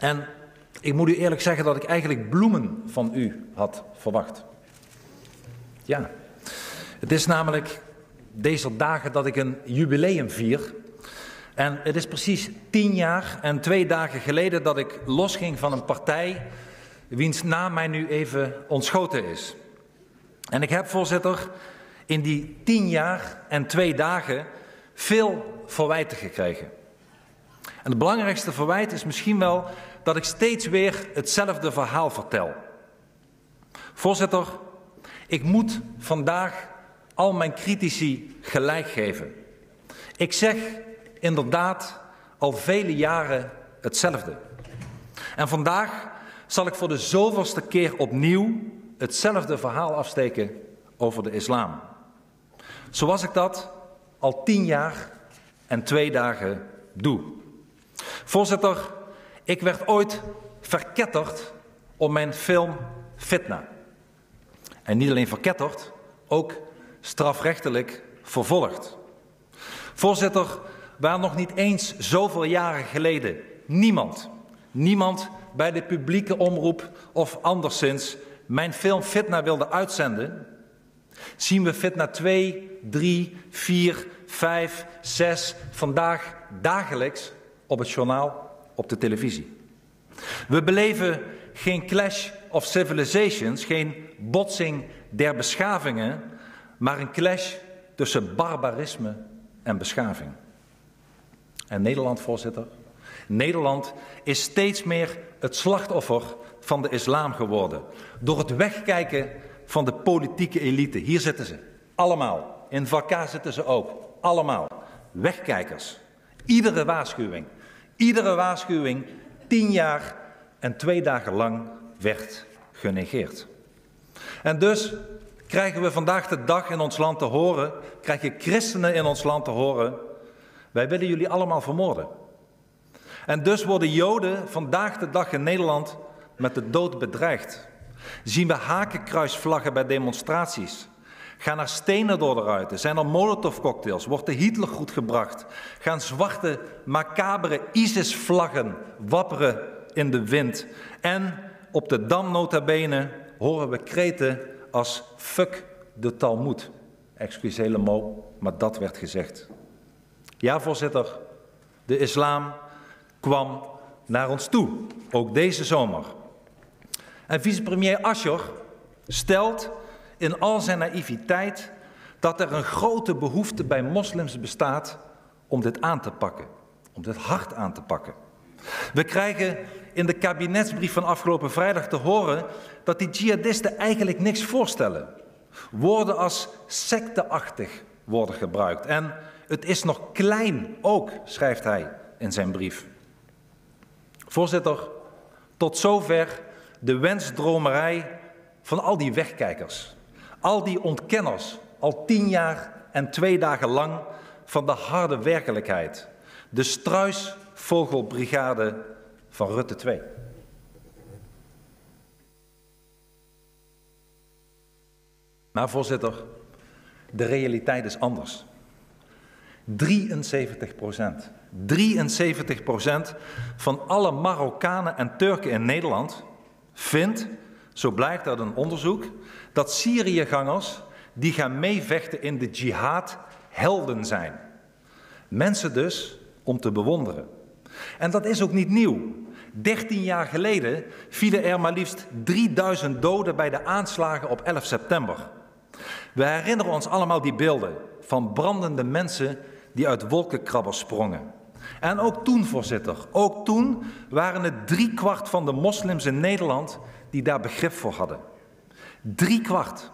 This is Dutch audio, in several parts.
En ik moet u eerlijk zeggen dat ik eigenlijk bloemen van u had verwacht. Ja, het is namelijk deze dagen dat ik een jubileum vier. En het is precies tien jaar en twee dagen geleden dat ik losging van een partij wiens naam mij nu even ontschoten is. En ik heb, voorzitter, in die tien jaar en twee dagen veel verwijten gekregen. En het belangrijkste verwijt is misschien wel dat ik steeds weer hetzelfde verhaal vertel. Voorzitter, ik moet vandaag al mijn critici gelijk geven. Ik zeg inderdaad al vele jaren hetzelfde. En vandaag zal ik voor de zoveelste keer opnieuw hetzelfde verhaal afsteken over de islam. Zoals ik dat al tien jaar en twee dagen doe. Voorzitter, ik werd ooit verketterd om mijn film Fitna. En niet alleen verketterd, ook strafrechtelijk vervolgd. Voorzitter, waar nog niet eens zoveel jaren geleden niemand, niemand bij de publieke omroep of anderszins mijn film Fitna wilde uitzenden, zien we Fitna 2, 3, 4, 5, 6 vandaag dagelijks op het journaal op de televisie. We beleven geen clash of civilizations, geen botsing der beschavingen, maar een clash tussen barbarisme en beschaving. En Nederland, voorzitter, Nederland is steeds meer het slachtoffer van de islam geworden. Door het wegkijken van de politieke elite. Hier zitten ze, allemaal. In Vakka zitten ze ook, allemaal. Wegkijkers. Iedere waarschuwing, iedere waarschuwing, tien jaar en twee dagen lang werd genegeerd. En dus krijgen we vandaag de dag in ons land te horen, krijgen christenen in ons land te horen, wij willen jullie allemaal vermoorden. En dus worden Joden vandaag de dag in Nederland met de dood bedreigd. Zien we hakenkruisvlaggen bij demonstraties. Gaan er stenen door de ruiten? Zijn er molotovcocktails? Wordt de Hitlergroet gebracht? Gaan zwarte, macabere ISIS-vlaggen wapperen in de wind? En op de Dam horen we kreten als fuck de Talmud. Excuseer le mot, maar dat werd gezegd. Ja, voorzitter, de islam kwam naar ons toe, ook deze zomer. En vicepremier Asscher stelt in al zijn naïviteit dat er een grote behoefte bij moslims bestaat om dit aan te pakken, om dit hard aan te pakken. We krijgen in de kabinetsbrief van afgelopen vrijdag te horen dat die jihadisten eigenlijk niks voorstellen. Woorden als secteachtig worden gebruikt. En het is nog klein ook, schrijft hij in zijn brief. Voorzitter, tot zover de wensdromerij van al die wegkijkers. Al die ontkenners, al tien jaar en twee dagen lang van de harde werkelijkheid. De struisvogelbrigade van Rutte 2. Maar voorzitter, de realiteit is anders. 73 procent. 73 procent van alle Marokkanen en Turken in Nederland vindt, zo blijkt uit een onderzoek, dat Syriëgangers die gaan meevechten in de jihad helden zijn. Mensen dus om te bewonderen. En dat is ook niet nieuw. 13 jaar geleden vielen er maar liefst 3000 doden bij de aanslagen op 11 september. We herinneren ons allemaal die beelden van brandende mensen die uit wolkenkrabbers sprongen. En ook toen, voorzitter, ook toen waren het driekwart van de moslims in Nederland die daar begrip voor hadden. Drie kwart.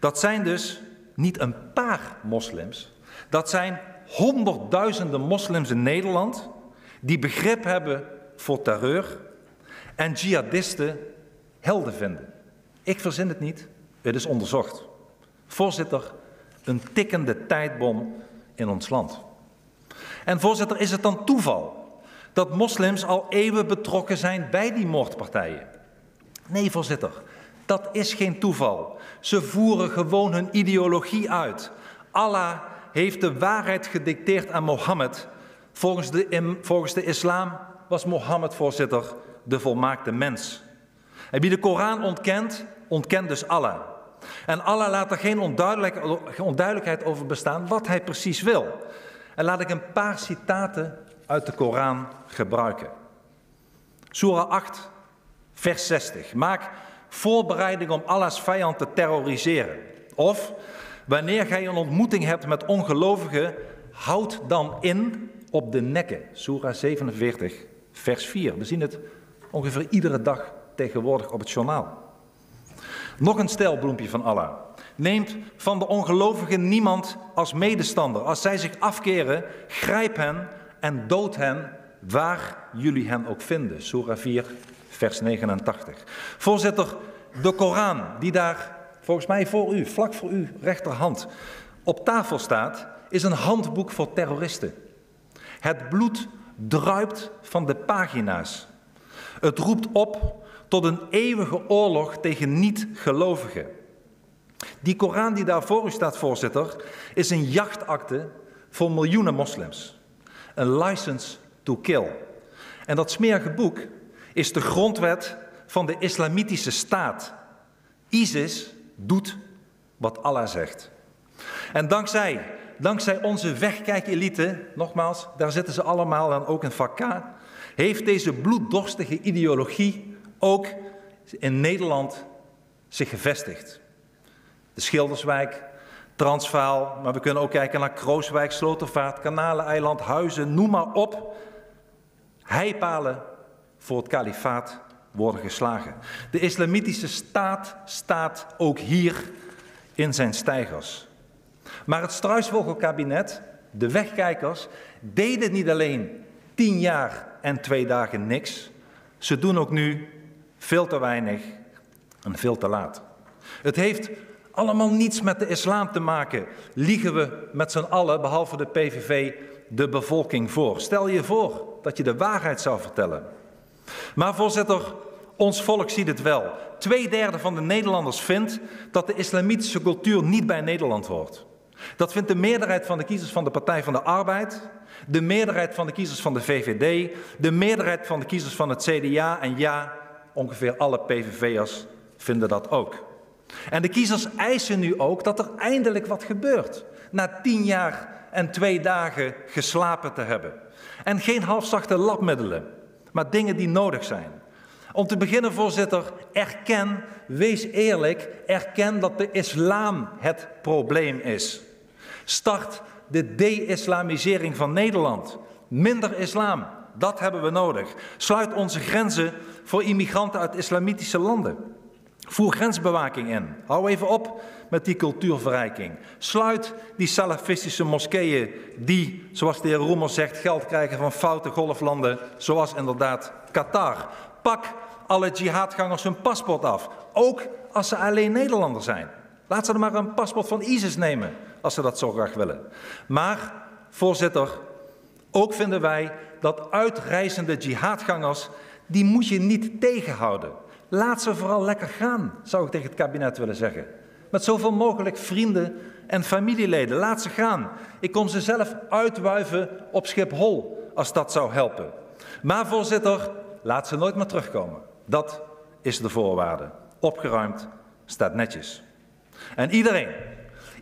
Dat zijn dus niet een paar moslims, dat zijn honderdduizenden moslims in Nederland die begrip hebben voor terreur en jihadisten helden vinden. Ik verzin het niet, het is onderzocht. Voorzitter, een tikkende tijdbom in ons land. En voorzitter, is het dan toeval dat moslims al eeuwen betrokken zijn bij die moordpartijen? Nee, voorzitter, dat is geen toeval. Ze voeren gewoon hun ideologie uit. Allah heeft de waarheid gedicteerd aan Mohammed. Volgens de, volgens de islam was Mohammed, voorzitter, de volmaakte mens. En wie de Koran ontkent, ontkent dus Allah. En Allah laat er geen onduidelijkheid over bestaan wat hij precies wil. En laat ik een paar citaten uit de Koran gebruiken. Surah 8, vers 60. Maak voorbereiding om Allahs vijand te terroriseren. Of wanneer gij een ontmoeting hebt met ongelovigen, houd dan in op de nekken. Surah 47, vers 4. We zien het ongeveer iedere dag tegenwoordig op het journaal. Nog een stelbloempje van Allah. Neemt van de ongelovigen niemand als medestander. Als zij zich afkeren, grijp hen en dood hen waar jullie hen ook vinden. Surah 4, vers 89. Voorzitter, de Koran, die daar volgens mij voor u, vlak voor uw rechterhand, op tafel staat, is een handboek voor terroristen. Het bloed druipt van de pagina's. Het roept op tot een eeuwige oorlog tegen niet-gelovigen. Die Koran die daar voor u staat, voorzitter, is een jachtakte voor miljoenen moslims. Een license to kill. En dat smerige boek is de grondwet van de islamitische staat. ISIS doet wat Allah zegt. En dankzij, dankzij onze wegkijkelite, nogmaals, daar zitten ze allemaal dan ook in vak K, heeft deze bloeddorstige ideologie ook in Nederland zich gevestigd. De Schilderswijk, Transvaal, maar we kunnen ook kijken naar Krooswijk, Slotervaart, Kanaleneiland, Huizen, noem maar op. Heipalen voor het kalifaat worden geslagen. De islamitische staat staat ook hier in zijn stijgers. Maar het struisvogelkabinet, de wegkijkers, deden niet alleen tien jaar en twee dagen niks. Ze doen ook nu veel te weinig en veel te laat. Het heeft allemaal niets met de islam te maken. Liegen we met z'n allen, behalve de PVV, de bevolking voor. Stel je voor dat je de waarheid zou vertellen. Maar voorzitter, ons volk ziet het wel. Tweederde van de Nederlanders vindt dat de islamitische cultuur niet bij Nederland hoort. Dat vindt de meerderheid van de kiezers van de Partij van de Arbeid, de meerderheid van de kiezers van de VVD, de meerderheid van de kiezers van het CDA en ja, ongeveer alle PVV'ers vinden dat ook. En de kiezers eisen nu ook dat er eindelijk wat gebeurt. Na tien jaar en twee dagen geslapen te hebben. En geen halfzachte labmiddelen, maar dingen die nodig zijn. Om te beginnen, voorzitter, erken, wees eerlijk, erken dat de islam het probleem is. Start de de-islamisering van Nederland. Minder islam, dat hebben we nodig. Sluit onze grenzen voor immigranten uit islamitische landen. Voer grensbewaking in. Hou even op met die cultuurverrijking. Sluit die salafistische moskeeën die, zoals de heer Roemer zegt, geld krijgen van foute golflanden, zoals inderdaad Qatar. Pak alle jihadgangers hun paspoort af, ook als ze alleen Nederlander zijn. Laat ze er maar een paspoort van ISIS nemen, als ze dat zo graag willen. Maar, voorzitter, ook vinden wij dat uitreizende jihadgangers, die moet je niet tegenhouden. Laat ze vooral lekker gaan, zou ik tegen het kabinet willen zeggen. Met zoveel mogelijk vrienden en familieleden. Laat ze gaan. Ik kom ze zelf uitwuiven op Schiphol, als dat zou helpen. Maar voorzitter, laat ze nooit meer terugkomen. Dat is de voorwaarde. Opgeruimd staat netjes. En iedereen,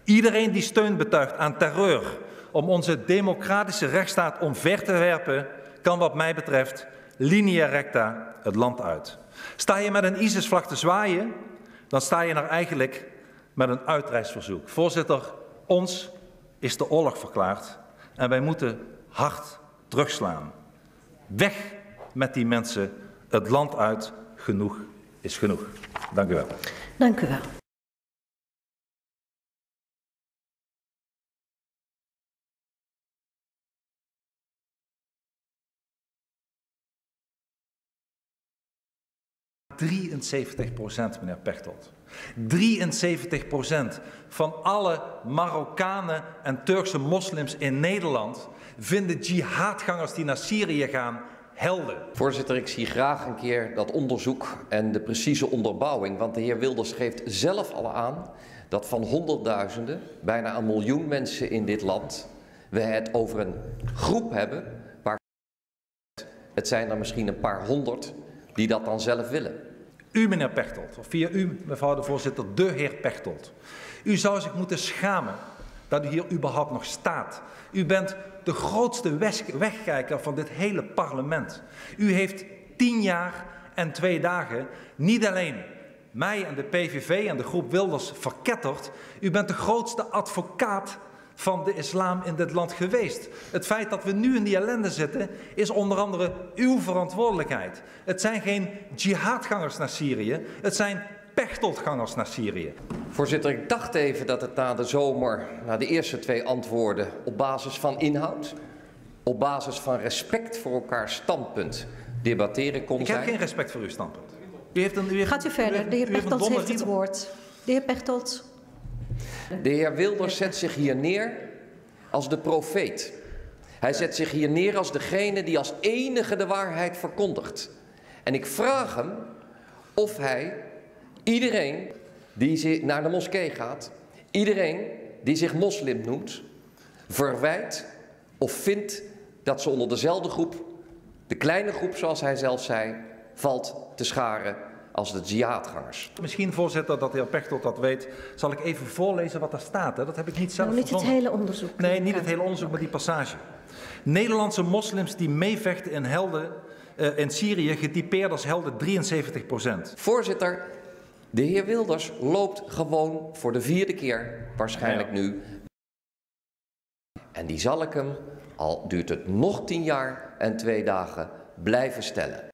iedereen die steun betuigt aan terreur om onze democratische rechtsstaat omver te werpen, kan wat mij betreft linea recta het land uit. Sta je met een ISIS-vlag te zwaaien, dan sta je er eigenlijk met een uitreisverzoek. Voorzitter, ons is de oorlog verklaard en wij moeten hard terugslaan. Weg met die mensen, het land uit, genoeg is genoeg. Dank u wel. Dank u wel. 73 procent, meneer Pechtold. 73 procent van alle Marokkanen en Turkse moslims in Nederland vinden jihadgangers die naar Syrië gaan helden. Voorzitter, ik zie graag een keer dat onderzoek en de precieze onderbouwing. Want de heer Wilders geeft zelf al aan dat van honderdduizenden, bijna een miljoen mensen in dit land, we het over een groep hebben waar het zijn er misschien een paar honderd die dat dan zelf willen. U, meneer Pechtold, of via u, mevrouw de voorzitter, de heer Pechtold. U zou zich moeten schamen dat u hier überhaupt nog staat. U bent de grootste wegkijker van dit hele parlement. U heeft tien jaar en twee dagen niet alleen mij en de PVV en de groep Wilders verketterd. U bent de grootste advocaat van de islam in dit land geweest. Het feit dat we nu in die ellende zitten, is onder andere uw verantwoordelijkheid. Het zijn geen jihadgangers naar Syrië, het zijn pechtoldgangers naar Syrië. Voorzitter, ik dacht even dat het na de zomer, na de eerste twee antwoorden, op basis van inhoud, op basis van respect voor elkaars standpunt debatteren kon zijn. Ik heb geen respect voor uw standpunt. U heeft een, u heeft, Gaat u verder. De heer Pechtold heeft het woord. De heer Pechtold. De heer Wilders zet zich hier neer als de profeet. Hij zet zich hier neer als degene die als enige de waarheid verkondigt. En ik vraag hem of hij iedereen die naar de moskee gaat, iedereen die zich moslim noemt, verwijt of vindt dat ze onder dezelfde groep, de kleine groep zoals hij zelf zei, valt te scharen als de jihadgangers. Misschien, voorzitter, dat de heer Pechtold dat weet, zal ik even voorlezen wat er staat. Hè? Dat heb ik niet zelf nou, Niet het hele onderzoek. Nee, niet het hele onderzoek, maar die passage. Nederlandse moslims die meevechten in helden uh, in Syrië, getypeerd als helden 73 procent. Voorzitter, de heer Wilders loopt gewoon voor de vierde keer, waarschijnlijk ja. nu. En die zal ik hem, al duurt het nog tien jaar en twee dagen, blijven stellen.